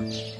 Thank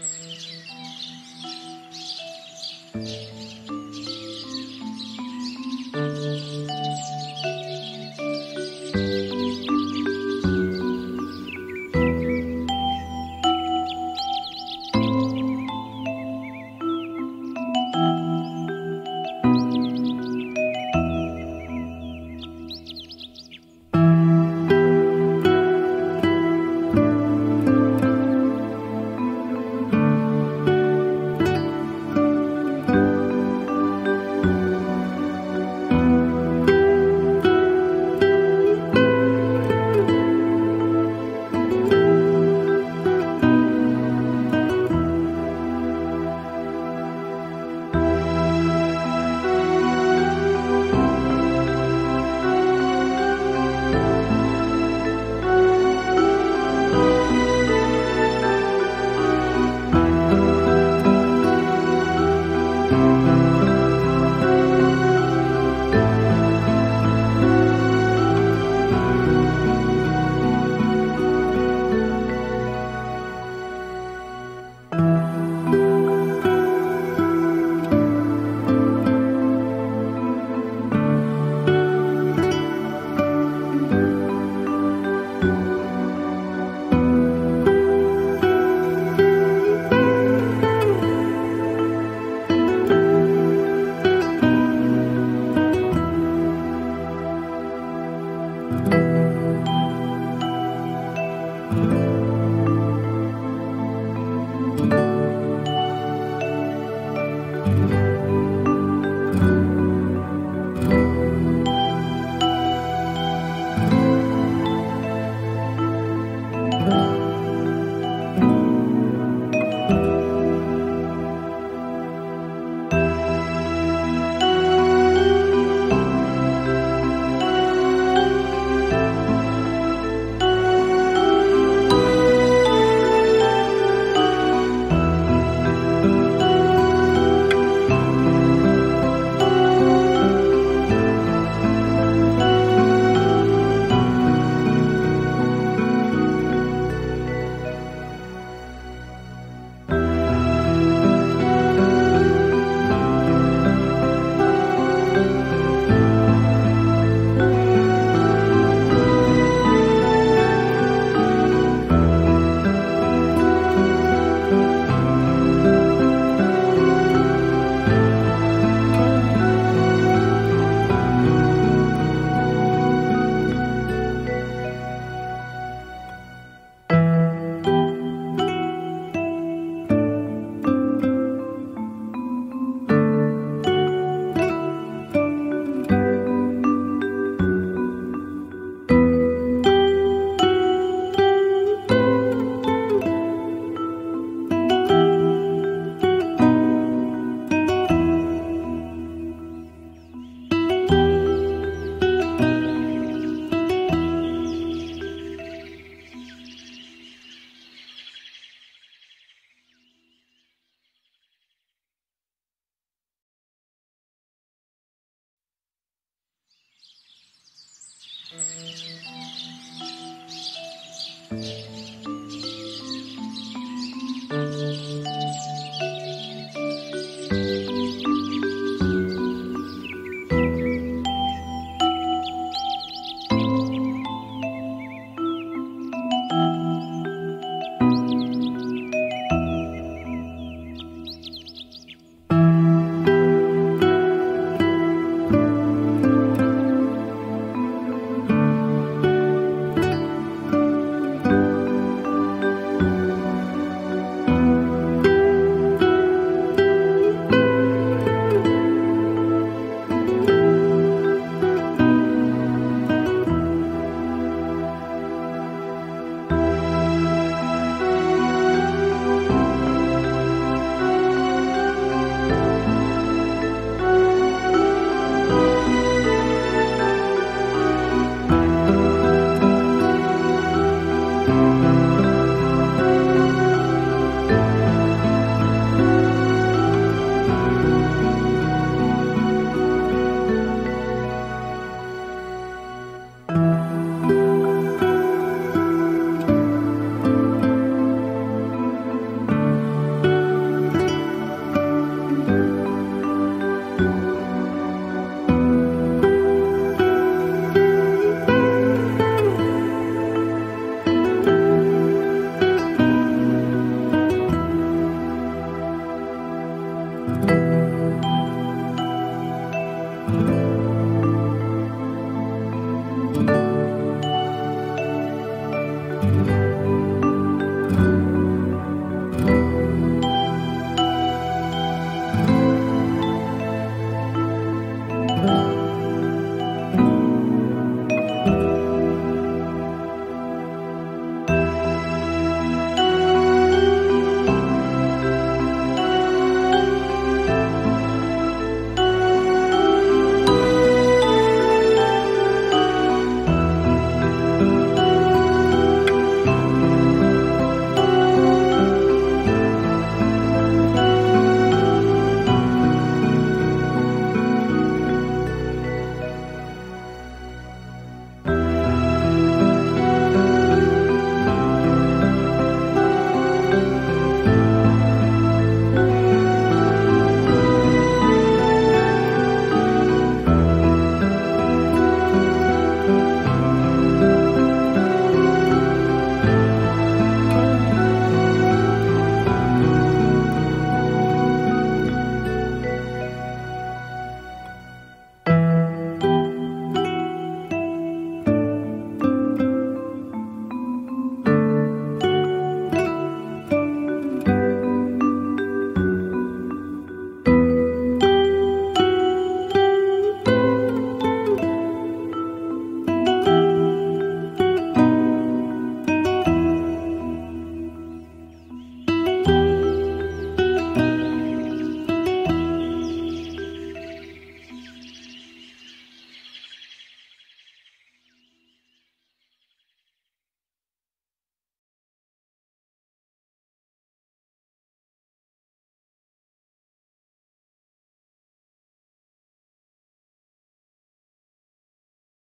Thank you. Thank